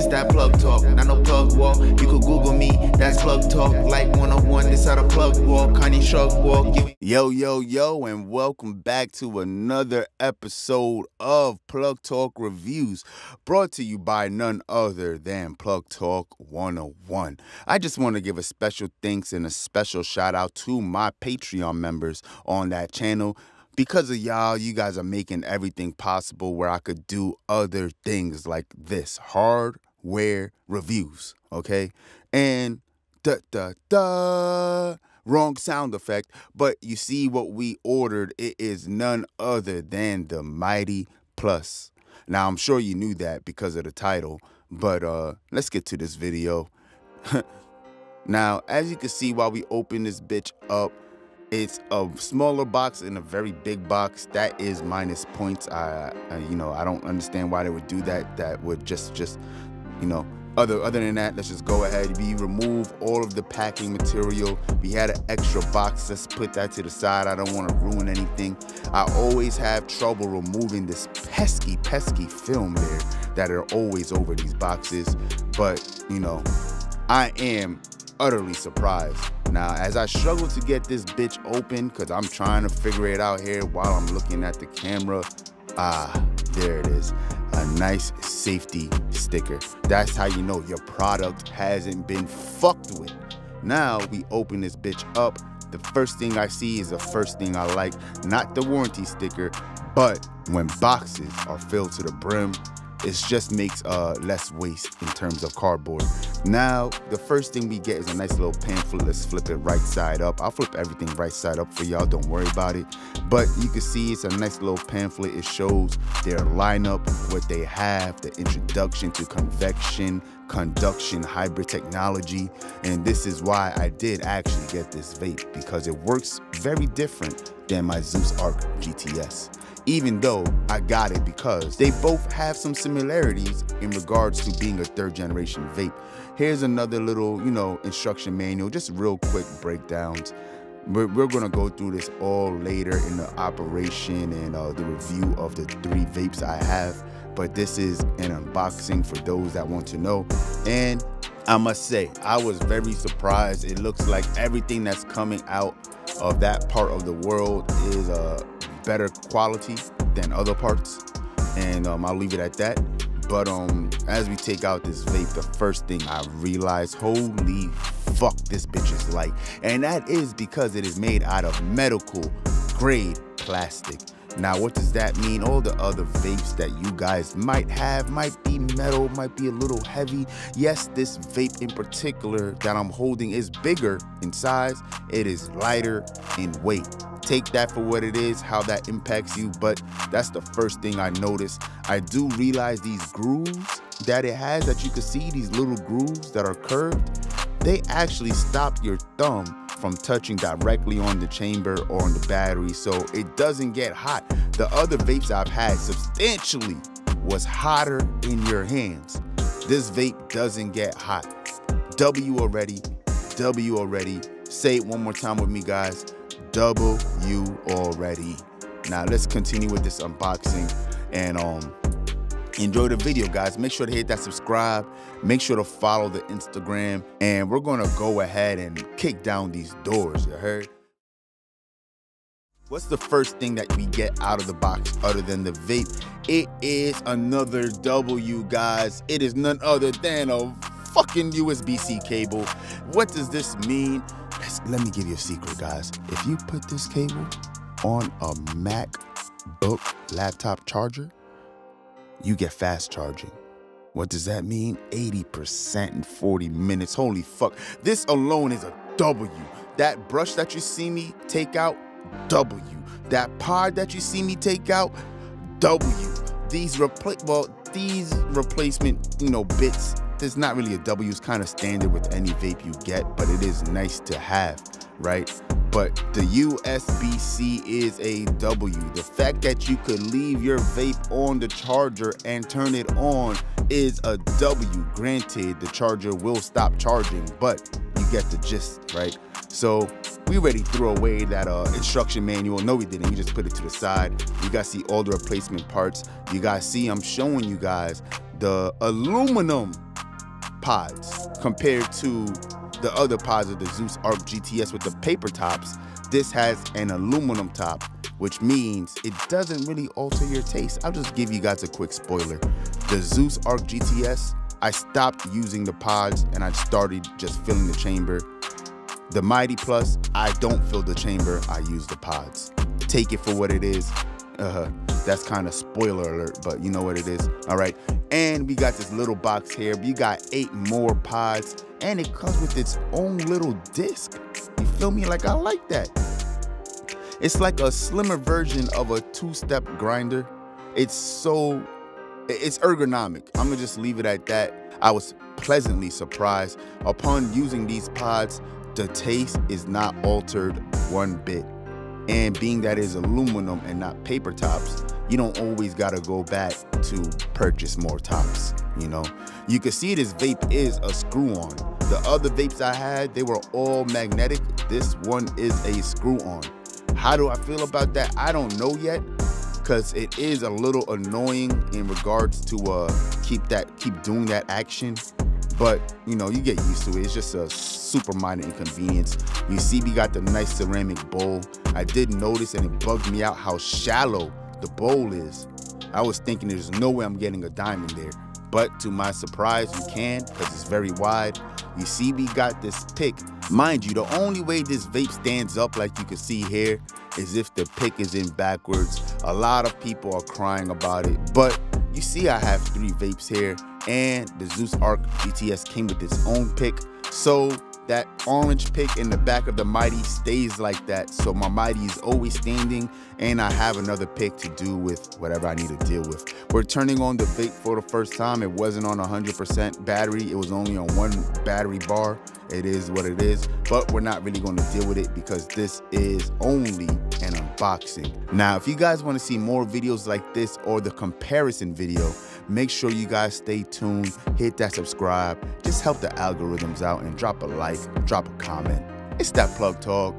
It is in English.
This that plug talk, not no plug walk. You could Google me, that's plug talk. Like 101, this how the plug walk. Kanye shrug walk. Yo, yo, yo, and welcome back to another episode of Plug Talk Reviews, brought to you by none other than Plug Talk 101. I just want to give a special thanks and a special shout out to my Patreon members on that channel. Because of y'all, you guys are making everything possible where I could do other things like this hardware reviews, okay? And da da da wrong sound effect, but you see what we ordered. It is none other than the Mighty Plus. Now, I'm sure you knew that because of the title, but uh, let's get to this video. now, as you can see while we open this bitch up, it's a smaller box and a very big box. That is minus points. I, I you know, I don't understand why they would do that. That would just, just, you know, other other than that, let's just go ahead. We remove all of the packing material. We had an extra box. Let's put that to the side. I don't want to ruin anything. I always have trouble removing this pesky, pesky film there that are always over these boxes. But you know, I am utterly surprised. Now, as I struggle to get this bitch open, because I'm trying to figure it out here while I'm looking at the camera, ah, there it is a nice safety sticker. That's how you know your product hasn't been fucked with. Now we open this bitch up. The first thing I see is the first thing I like, not the warranty sticker, but when boxes are filled to the brim, it just makes uh, less waste in terms of cardboard. Now, the first thing we get is a nice little pamphlet. Let's flip it right side up. I'll flip everything right side up for y'all, don't worry about it. But you can see it's a nice little pamphlet. It shows their lineup, what they have, the introduction to convection, conduction, hybrid technology. And this is why I did actually get this vape because it works very different than my Zeus Arc GTS even though I got it because they both have some similarities in regards to being a third generation vape. Here's another little, you know, instruction manual, just real quick breakdowns. We're, we're gonna go through this all later in the operation and uh, the review of the three vapes I have, but this is an unboxing for those that want to know. And I must say, I was very surprised. It looks like everything that's coming out of that part of the world is uh, better quality than other parts, and um, I'll leave it at that. But um, as we take out this vape, the first thing I realized, holy fuck, this bitch is light, and that is because it is made out of medical grade plastic. Now, what does that mean? All the other vapes that you guys might have might be metal, might be a little heavy. Yes, this vape in particular that I'm holding is bigger in size, it is lighter in weight take that for what it is, how that impacts you. But that's the first thing I noticed. I do realize these grooves that it has that you can see, these little grooves that are curved, they actually stop your thumb from touching directly on the chamber or on the battery so it doesn't get hot. The other vapes I've had substantially was hotter in your hands. This vape doesn't get hot. W already, W already. Say it one more time with me, guys. W already. Now let's continue with this unboxing and um enjoy the video guys. Make sure to hit that subscribe. Make sure to follow the instagram. And we're gonna go ahead and kick down these doors you heard? What's the first thing that we get out of the box other than the vape? It is another w guys. It is none other than a fucking usb-c cable what does this mean let me give you a secret, guys. If you put this cable on a MacBook laptop charger, you get fast charging. What does that mean? 80% in 40 minutes. Holy fuck. This alone is a W. That brush that you see me take out, W. That pod that you see me take out, W. These repla well, these replacement, you know, bits there's not really a W. It's kind of standard with any vape you get, but it is nice to have, right? But the USB-C is a W. The fact that you could leave your vape on the charger and turn it on is a W. Granted, the charger will stop charging, but you get the gist, right? So we already threw away that uh, instruction manual. No, we didn't. We just put it to the side. You guys see all the replacement parts. You guys see I'm showing you guys the aluminum pods compared to the other pods of the Zeus Arc GTS with the paper tops. This has an aluminum top, which means it doesn't really alter your taste. I'll just give you guys a quick spoiler. The Zeus Arc GTS, I stopped using the pods and I started just filling the chamber. The Mighty Plus, I don't fill the chamber, I use the pods. Take it for what it is. Uh, that's kind of spoiler alert, but you know what it is. All right. And we got this little box here. We got eight more pods, and it comes with its own little disc. You feel me? Like I like that. It's like a slimmer version of a two-step grinder. It's so it's ergonomic. I'm gonna just leave it at that. I was pleasantly surprised. Upon using these pods, the taste is not altered one bit. And being that it's aluminum and not paper tops, you don't always gotta go back to purchase more tops, you know? You can see this vape is a screw on. The other vapes I had, they were all magnetic. This one is a screw on. How do I feel about that? I don't know yet because it is a little annoying in regards to uh, keep that keep doing that action. But you know, you get used to it. It's just a super minor inconvenience. You see, we got the nice ceramic bowl. I did notice, and it bugged me out how shallow the bowl is. I was thinking there's no way I'm getting a diamond there. But to my surprise, you can because it's very wide. You see, we got this pick. Mind you, the only way this vape stands up, like you can see here, is if the pick is in backwards. A lot of people are crying about it, but you see I have three vapes here, and the Zeus Arc GTS came with its own pick. So that orange pick in the back of the Mighty stays like that. So my Mighty is always standing and I have another pick to do with whatever I need to deal with. We're turning on the vape for the first time. It wasn't on 100% battery. It was only on one battery bar. It is what it is, but we're not really going to deal with it because this is only an unboxing. Now, if you guys want to see more videos like this or the comparison video, make sure you guys stay tuned, hit that subscribe, just help the algorithms out and drop a like, drop a comment. It's that plug talk.